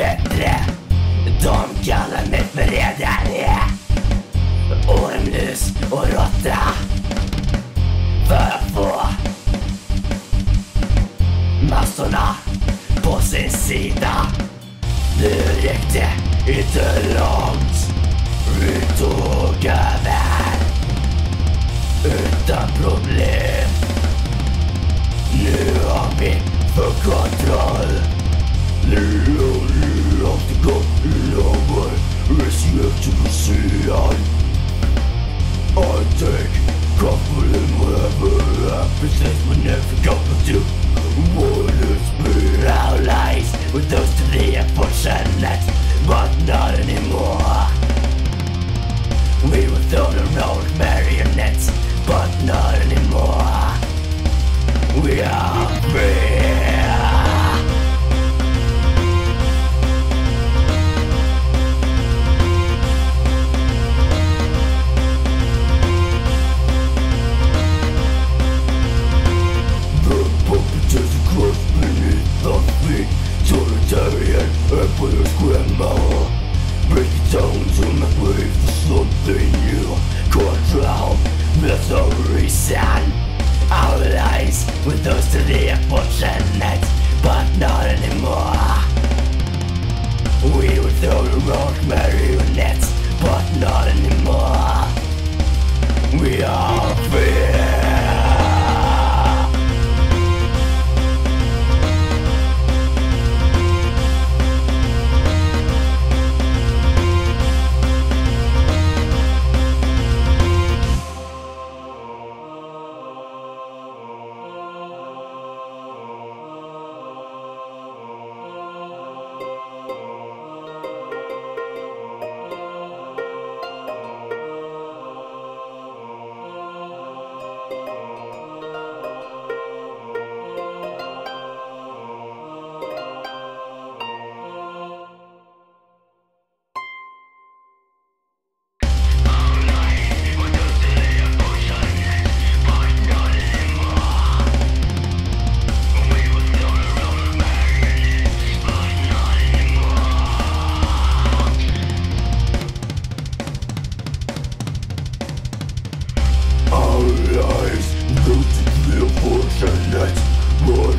bättre. De kallar mig förrädare. Ormlus och råtta. För att få massorna på sin sida. Nu räckte inte långt. Vi tog över utan problem. Nu har vi full kontroll. Nu with those to the unfortunate, but not anymore. merchandise, more